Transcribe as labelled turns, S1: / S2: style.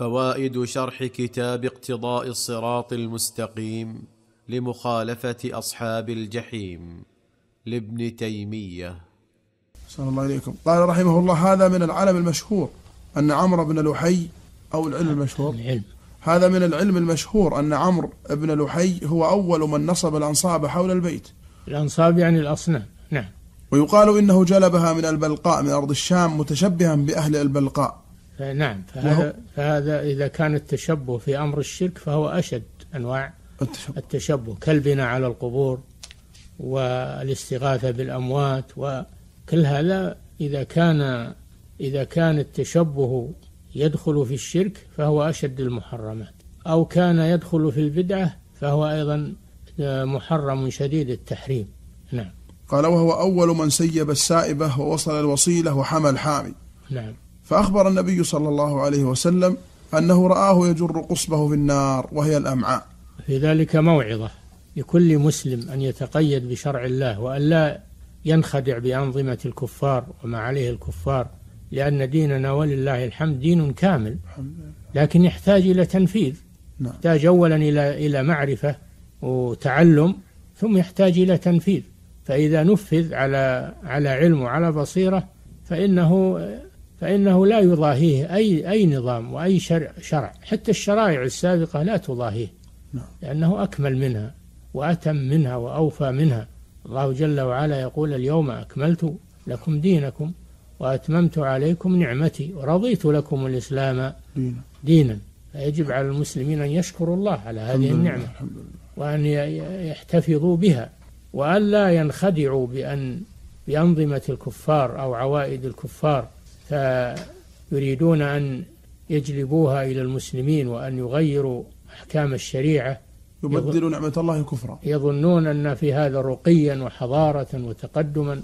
S1: فوائد شرح كتاب اقتضاء الصراط المستقيم لمخالفة أصحاب الجحيم لابن تيمية.
S2: صلى الله عليكم. قال رحمه الله هذا من العلم المشهور أن عمرو بن لحي أو العلم المشهور؟
S3: العلم.
S2: هذا من العلم المشهور أن عمرو بن لحي هو أول من نصب الأنصاب حول البيت.
S3: الأنصاب يعني الأصنام. نعم.
S2: ويقال إنه جلبها من البلقاء من أرض الشام متشبها بأهل البلقاء.
S3: نعم فهذا, فهذا إذا كان التشبه في أمر الشرك فهو أشد أنواع
S2: التشبه.
S3: التشبه كالبناء على القبور والاستغاثة بالأموات وكل هذا إذا كان إذا كان التشبه يدخل في الشرك فهو أشد المحرمات أو كان يدخل في البدعة فهو أيضا محرم شديد التحريم. نعم.
S2: قال وهو أول من سيب السائبة ووصل الوصيلة وحمى الحامي.
S3: نعم.
S2: فأخبر النبي صلى الله عليه وسلم أنه رآه يجر قصبه في النار وهي الأمعاء
S3: في ذلك موعظة لكل مسلم أن يتقيد بشرع الله وأن لا ينخدع بأنظمة الكفار وما عليه الكفار لأن ديننا ولله الحمد دين كامل لكن يحتاج إلى تنفيذ
S2: نعم.
S3: يحتاج أولا إلى إلى معرفة وتعلم ثم يحتاج إلى تنفيذ فإذا نفذ على على علم وعلى بصيرة فإنه فإنه لا يضاهيه أي أي نظام وأي شرع شرع. حتى الشرائع السابقة لا تضاهيه.
S2: نعم.
S3: لأنه أكمل منها وأتم منها وأوفى منها. الله جل وعلا يقول اليوم أكملت لكم دينكم وأتممت عليكم نعمتي ورضيت لكم الإسلام
S2: دينا.
S3: فيجب على المسلمين أن يشكروا الله على هذه النعمة وأن يحتفظوا بها. وأن لا ينخدعوا بأن بأنظمة الكفار أو عوائد الكفار فيريدون أن يجلبوها إلى المسلمين وأن يغيروا أحكام الشريعة.
S2: يبدل نعمة الله كفرا.
S3: يظنون أن في هذا رقيا وحضارة وتقدما.